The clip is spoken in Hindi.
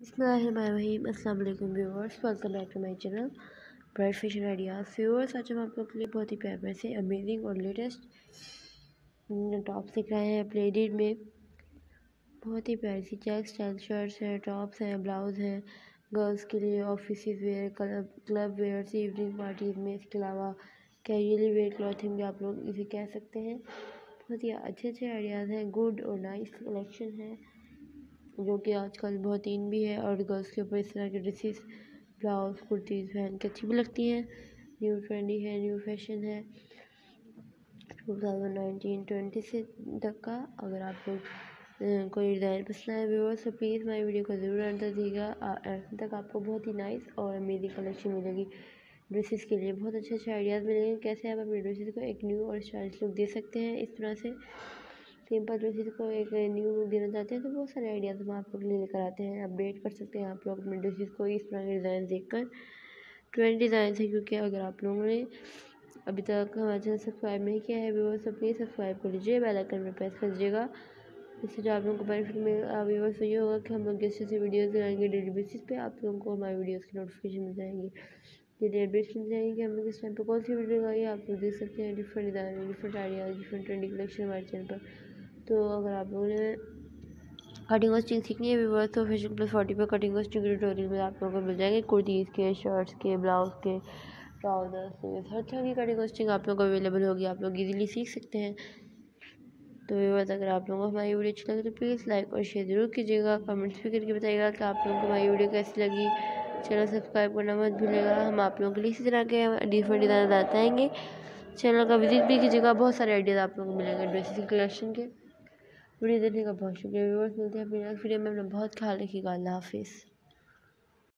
Bismillahirrahmanirrahim Assalamu alaikum welcome back to to channel. Bright fashion ideas. Viewers, आज हम आप लोग के लिए बहुत ही प्यार से अमेजिंग और लेटेस्ट टॉप्स दिख रहे हैं प्लेडेड में। बहुत ही प्यारी सी चेक स्टाइल शर्ट्स हैं टॉप्स हैं ब्लाउज हैं गर्ल्स के लिए office wear club club wear evening parties में। इसके अलावा कैजुअली वेयर क्लॉथिंग भी आप लोग इसे कह सकते हैं। बहुत ही अच्छे अच्छे आइडियाज़ हैं गुड और नाइस कलेक्शन है। जो कि आजकल बहुत इन भी है और गर्ल्स के ऊपर इस तरह के ड्रेसेस, ब्लाउज, कुर्तीज़ पहन के अच्छी भी लगती हैं। न्यू ट्रेंडी है, न्यू फ़ैशन है। टू थाउज़ेंड नाइनटीन ट्वेंटी से तक का। अगर आप लोग कोई डिज़ाइन पसंद आए व्यूअर्स तो प्लीज़ हमारी वीडियो को ज़रूर एंड दीजिएगा। एंड तक आपको बहुत ही नाइस और अमेजिंग कलेक्शन मिलेगी। ड्रेसेस के लिए बहुत अच्छे अच्छे आइडियाज़ मिलेंगे। कैसे आप अपने ड्रेसेस को एक न्यू और स्टाइलिश लुक दे सकते हैं, इस तरह से। सिंपल ड्रेसेस को एक न्यू देना चाहते हैं तो बहुत सारे आइडियाज़ हम आप लोग लिए लेकर आते हैं। अपडेट कर सकते हैं आप लोग अपने ड्रेसेस को इस तरह के डिज़ाइन देखकर। ट्रेंड डिज़ाइन है, क्योंकि अगर आप लोगों ने अभी तक हमारे चैनल सब्सक्राइब नहीं किया है व्यूवर्स तो प्लीज़ सब्सक्राइब कर लीजिए बेल आइकन पर प्रेस कर दीजिएगा। इससे जो आप लोगों को बेनिफिट में व्यूवर्स ये होगा कि हम लोग जैसे जैसे वीडियोज़ बनाएँगे डेली बेसिस पे, आप लोगों को हमारे वीडियोज़ की नोटिफिकेशन मिल जाएँगी। डेली अपडेट्स मिल जाएँगे। कि हम लोग इस टाइम पर कौन सी वीडियो लगाइए आप लोग देख सकते हैं। Different design different ideas different trending collection हमारे चैनल पर। तो अगर आप लोगों ने कटिंग और स्टिंग सीखनी है व्यूवर तो फ़ैशन प्लस फोर्टी पर कटिंग और स्टिंग ट्यूटोरियल में आप लोगों को मिल जाएँगे। कुर्तीज़ के शर्ट्स के ब्लाउज के ट्राउजर्स के, हर तरह की कटिंग और स्टिंग आप लोगों को अवेलेबल होगी। आप लोग इजीली सीख सकते हैं। तो व्यूवर्स अगर आप लोगों को हमारी वीडियो अच्छी लगे तो प्लीज़ लाइक और शेयर ज़रूर कीजिएगा। कमेंट्स भी करके बताइएगा कि आप लोगों को हमारी वीडियो कैसी लगी। चैनल सब्सक्राइब करना मत भूलिएगा। हम आप लोगों के लिए इसी तरह के डिफरेंट डिज़ाइन बताते आएँगे। चैनल का विज़िट भी कीजिएगा। बहुत सारे आइडियाज़ आप लोगों को मिलेंगे ड्रेसेस के कलेक्शन के। वीडियो देखने का बहुत शुक्रिया व्यूवर्स मिलते हैं अपने नेक्स्ट वीडियो में। अपना बहुत ख्याल रखिएगा, अल्लाह हाफिज़।